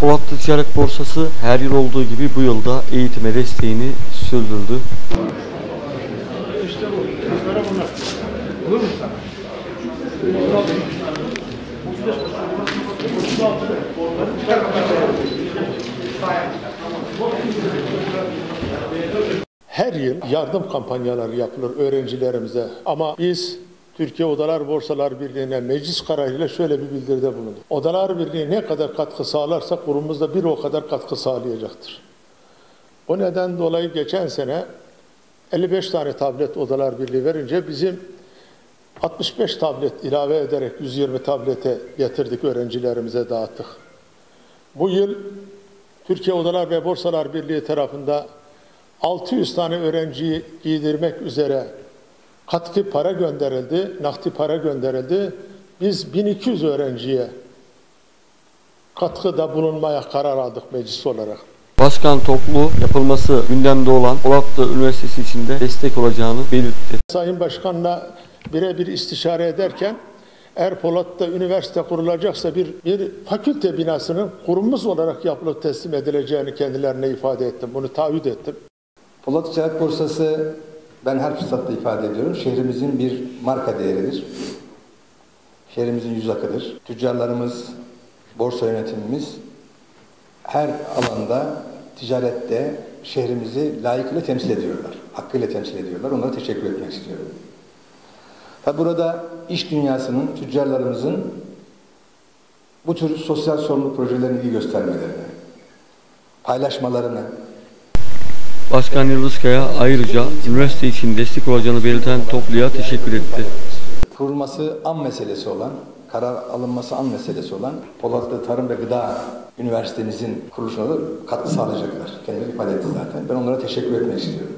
Polatlı Ticaret Borsası her yıl olduğu gibi bu yılda eğitime desteğini sürdürdü. Her yıl yardım kampanyaları yapılır öğrencilerimize. Ama biz Türkiye Odalar Borsalar Birliği'ne meclis kararıyla şöyle bir bildiride bulunduk. Odalar Birliği ne kadar katkı sağlarsa kurumumuz da bir o kadar katkı sağlayacaktır. O neden dolayı geçen sene 55 tane tablet Odalar Birliği verince bizim 65 tablet ilave ederek 120 tablete getirdik öğrencilerimize dağıttık. Bu yıl Türkiye Odalar ve Borsalar Birliği tarafında 600 tane öğrenciyi giydirmek üzere katkı para gönderildi, nakdi para gönderildi. Biz 1200 öğrenciye katkıda bulunmaya karar aldık meclis olarak. Başkan toplu yapılması gündemde olan Polatlı Üniversitesi için de destek olacağını belirtti. Sayın Başkan'la birebir istişare ederken eğer Polat'ta üniversite kurulacaksa bir, bir fakülte binasının kurumumuz olarak yapılıp teslim edileceğini kendilerine ifade ettim. Bunu taahhüt ettim. Polat Ticaret Borsası ben her fırsatta ifade ediyorum. Şehrimizin bir marka değeridir. Şehrimizin yüz akıdır. Tüccarlarımız, borsa yönetimimiz her alanda ticarette şehrimizi layıkıyla temsil ediyorlar. Hakkıyla temsil ediyorlar. Onlara teşekkür etmek istiyorum. Tabi burada iş dünyasının, tüccarlarımızın bu tür sosyal sorumluluk projelerine ilgi göstermelerini, paylaşmalarını, Başkan Yıldızkaya ayrıca üniversite için destek olacağını belirten topluya teşekkür etti. kurulması an meselesi olan, karar alınması an meselesi olan Polatlı Tarım ve Gıda Üniversitemizin kuruluşuna da katkı sağlayacaklar. Kendileri ifade etti zaten. Ben onlara teşekkür etmek istiyorum.